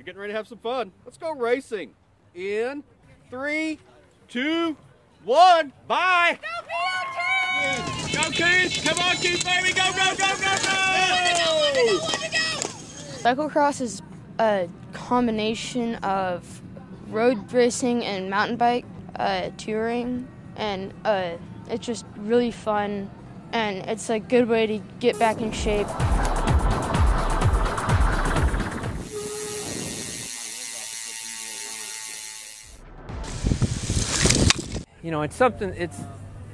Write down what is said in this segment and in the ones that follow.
You're getting ready to have some fun. Let's go racing. In three, two, one, bye. Go, kids! Come on, keep baby! Go, go, go, go, go! Cyclocross is a combination of road racing and mountain bike uh, touring, and uh, it's just really fun, and it's a good way to get back in shape. You know, it's something. It's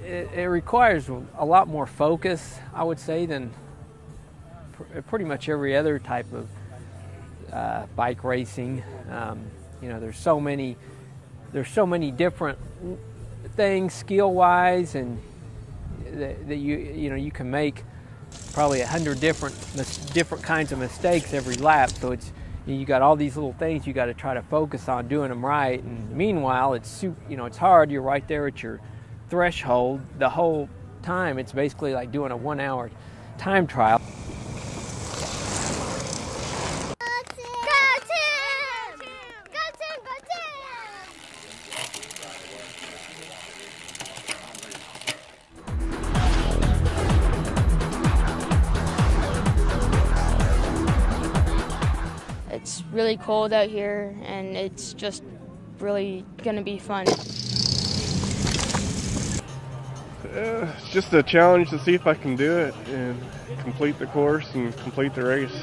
it, it requires a lot more focus, I would say, than pr- pretty much every other type of uh, bike racing. Um, you know, there's so many there's so many different things skill-wise, and that, that you you know you can make probably a hundred different different kinds of mistakes every lap. So it's you got all these little things you got to try to focus on doing them right. And mm-hmm. meanwhile, it's you know it's hard. You're right there at your threshold the whole time. It's basically like doing a one-hour time trial. Really cold out here, and it's just really gonna be fun. Uh, it's just a challenge to see if I can do it and complete the course and complete the race.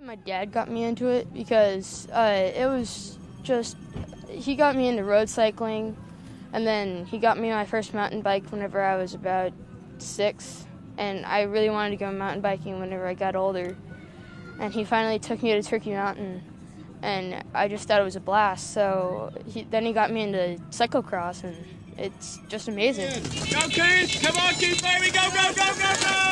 My dad got me into it because uh, it was just he got me into road cycling, and then he got me my first mountain bike whenever I was about six, and I really wanted to go mountain biking whenever I got older. And he finally took me to Turkey Mountain, and I just thought it was a blast. So he, then he got me into cyclocross, and it's just amazing. Go, kids! Come on, keep baby! Go, go, go, go, go!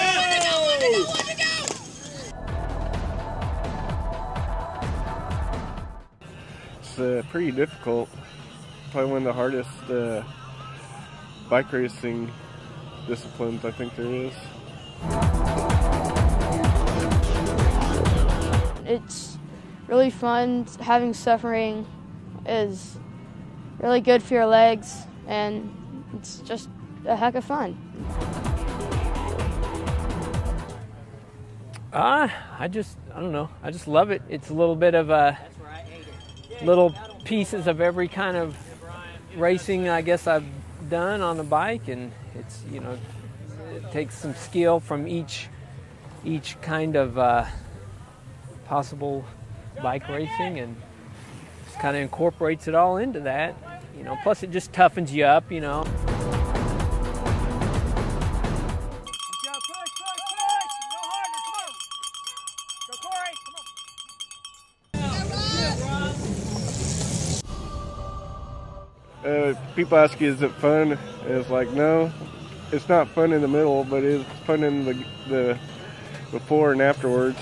It's uh, pretty difficult. Probably one of the hardest uh, bike racing disciplines I think there is. It's really fun. Having suffering is really good for your legs, and it's just a heck of fun. Uh, I just, I don't know. I just love it. It's a little bit of a little pieces of every kind of racing I guess I've done on the bike, and it's you know, it takes some skill from each each kind of uh, possible bike racing, and just kind of incorporates it all into that. You know, plus it just toughens you up. You know. Uh, people ask you, is it fun? And it's like, no, it's not fun in the middle, but it's fun in the, the before and afterwards.